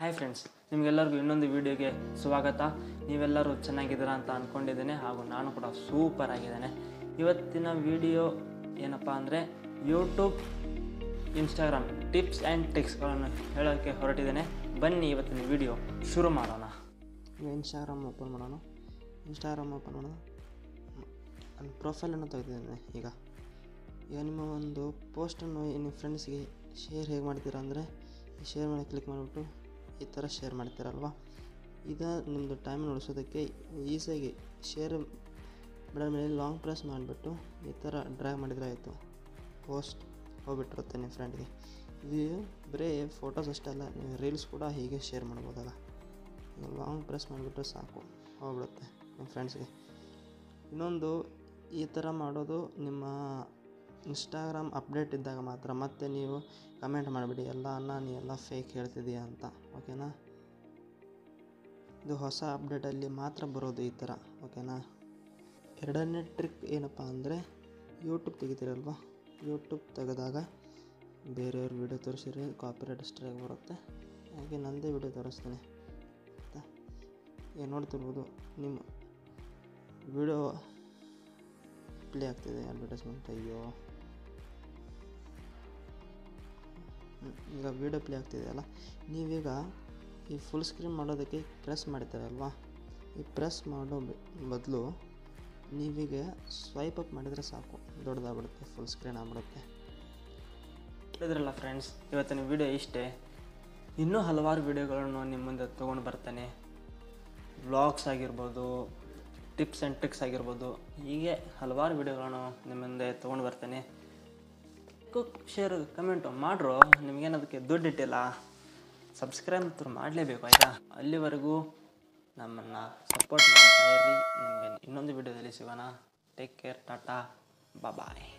Hi friends ನಿಮಗೆಲ್ಲರಿಗೂ ಇನ್ನೊಂದು ವಿಡಿಯೋಗೆ ಸ್ವಾಗತ. ನೀವೆಲ್ಲರೂ ಚೆನ್ನಾಗಿದ್ದೀರಾ ಅಂತ ಅಂದ್ಕೊಂಡಿದ್ದೀನಿ ಹಾಗೂ ನಾನು ಕೂಡ ಸೂಪರ್ ಆಗಿದ್ದೇನೆ. ಇವತ್ತಿನ ವಿಡಿಯೋ ಏನಪ್ಪ ಅಂದರೆ ಯೂಟ್ಯೂಬ್ ಇನ್ಸ್ಟಾಗ್ರಾಮ್ ಟಿಪ್ಸ್ ಆ್ಯಂಡ್ ಟ್ರಿಕ್ಸ್ಗಳನ್ನು ಹೇಳೋಕ್ಕೆ ಹೊರಟಿದ್ದೇನೆ. ಬನ್ನಿ ಇವತ್ತಿನ ವಿಡಿಯೋ ಶುರು ಮಾಡೋಣ. ಇನ್ಸ್ಟಾಗ್ರಾಮ್ ಓಪನ್ ಮಾಡೋಣ. ಇನ್ಸ್ಟಾಗ್ರಾಮ್ ಓಪನ್ ಮಾಡೋಣ. ನನ್ನ ಪ್ರೊಫೈಲನ್ನು ತೆಗೆದಿದ್ದೇನೆ ಈಗ. ಈಗ ನಿಮ್ಮ ಒಂದು ಪೋಸ್ಟನ್ನು ನಿಮ್ಮ ಫ್ರೆಂಡ್ಸ್ಗೆ ಶೇರ್ ಹೇಗೆ ಮಾಡ್ತೀರಾ ಅಂದರೆ ಶೇರ್ ಮಾಡಿ ಕ್ಲಿಕ್ ಮಾಡಿಬಿಟ್ಟು ಈ ಥರ ಶೇರ್ ಮಾಡ್ತೀರಲ್ವ? ಇದು ನಿಮ್ಮದು ಟೈಮ್ ಉಳಿಸೋದಕ್ಕೆ ಈಸಿಯಾಗಿ ಶೇರ್ ಬಡ ಮೇಲೆ ಲಾಂಗ್ ಪ್ರೆಸ್ ಮಾಡಿಬಿಟ್ಟು ಈ ಥರ ಡ್ರ್ಯಾಗ್ ಮಾಡಿದರೆ ಆಯಿತು. ಪೋಸ್ಟ್ ಹೋಗ್ಬಿಟ್ಟಿರುತ್ತೆ ನಿಮ್ಮ ಫ್ರೆಂಡ್ಗೆ ಇದು ಬರೀ ಫೋಟೋಸ್ ಅಷ್ಟೇ ಅಲ್ಲ, ನೀವು ರೀಲ್ಸ್ ಕೂಡ ಹೀಗೆ ಶೇರ್ ಮಾಡ್ಬೋದಲ್ಲ. ಲಾಂಗ್ ಪ್ರೆಸ್ ಮಾಡಿಬಿಟ್ರೆ ಸಾಕು, ಹೋಗ್ಬಿಡುತ್ತೆ ನಿಮ್ಮ ಫ್ರೆಂಡ್ಸ್ಗೆ ಇನ್ನೊಂದು ಈ ಥರ ಮಾಡೋದು ನಿಮ್ಮ ಇನ್ಸ್ಟಾಗ್ರಾಮ್ ಅಪ್ಡೇಟ್ ಇದ್ದಾಗ ಮಾತ್ರ ಮತ್ತೆ ನೀವು ಕಮೆಂಟ್ ಮಾಡಿಬಿಡಿ, ಎಲ್ಲ ಅಣ್ಣ ನೀ ಎಲ್ಲ ಫೇಕ್ ಹೇಳ್ತಿದೀಯ ಅಂತ, ಓಕೆನಾ? ಇದು ಹೊಸ ಅಪ್ಡೇಟಲ್ಲಿ ಮಾತ್ರ ಬರೋದು ಈ ಥರ, ಓಕೆನಾ? ಎರಡನೇ ಟ್ರಿಕ್ ಏನಪ್ಪ ಅಂದರೆ ಯೂಟ್ಯೂಬ್ ತೆಗಿತೀರಲ್ವಾ? ಯೂಟ್ಯೂಬ್ ತೆಗೆದಾಗ ಬೇರೆಯವ್ರ ವಿಡಿಯೋ ತೋರಿಸಿದ್ರೆ ಕಾಪಿರೈಟ್ ಸ್ಟ್ರೈಕ್ ಬರುತ್ತೆ. ಹಾಗೆ ನನ್ನದೇ ವಿಡಿಯೋ ತೋರಿಸ್ತೀನಿ, ಆಯಿತಾ? ಈಗ ನೋಡ್ತಿರ್ಬೋದು, ನಿಮ್ಮ ವಿಡಿಯೋ ಪ್ಲೇ ಆಗ್ತಿದೆ ಅಡ್ವರ್ಟೈಸ್ಮೆಂಟ್ ಅಯ್ಯೋ. ಈಗ ವಿಡಿಯೋ ಪ್ಲೇ ಆಗ್ತಿದೆಯಲ್ಲ ನೀವೀಗ ಈ ಫುಲ್ ಸ್ಕ್ರೀನ್ ಮಾಡೋದಕ್ಕೆ ಪ್ರೆಸ್ ಮಾಡ್ತೀರಲ್ವಾ ಈ ಪ್ರೆಸ್ ಮಾಡೋ ಬದಲು ನೀವೀಗ ಸ್ವೈಪ್ ಅಪ್ ಮಾಡಿದರೆ ಸಾಕು. ದೊಡ್ಡದಾಗ್ಬಿಡುತ್ತೆ ಫುಲ್ ಸ್ಕ್ರೀನ್ ಆಗ್ಬಿಡುತ್ತೆ. ಹೇಳಿದ್ರಲ್ಲ ಫ್ರೆಂಡ್ಸ್ ಇವತ್ತಿನ ವಿಡಿಯೋ ಇಷ್ಟೇ. ಇನ್ನೂ ಹಲವಾರು ವಿಡಿಯೋಗಳನ್ನು ನಿಮ್ಮ ಮುಂದೆ ತೊಗೊಂಡು ಬರ್ತೇನೆ. ವ್ಲಾಗ್ಸ್ ಆಗಿರ್ಬೋದು ಟಿಪ್ಸ್ ಆ್ಯಂಡ್ ಟ್ರಿಕ್ಸ್ ಆಗಿರ್ಬೋದು, ಹೀಗೆ ಹಲವಾರು ವಿಡಿಯೋಗಳನ್ನು ನಿಮ್ಮ ಮುಂದೆ ತೊಗೊಂಡು ಬರ್ತೇನೆ. ಕುಕ್ ಶೇರ್ ಕಮೆಂಟು ಮಾಡ್ರು ನಿಮಗೇನದಕ್ಕೆ ದುಡ್ಡು ಇಟ್ಟಿಲ್ಲ? ಸಬ್ಸ್ಕ್ರೈಬ್ ಅಂತೂ ಮಾಡಲೇಬೇಕು, ಆಯಿತಾ? ಅಲ್ಲಿವರೆಗೂ ನಮ್ಮನ್ನು ಸಪೋರ್ಟ್ ಮಾಡ್ತಾ ಇರಿ. ನಿಮಗೆ ಇನ್ನೊಂದು ವಿಡಿಯೋದಲ್ಲಿ ಸಿಗೋಣ. ಟೇಕ್ ಕೇರ್ ಟಾಟಾ ಬಾಯ್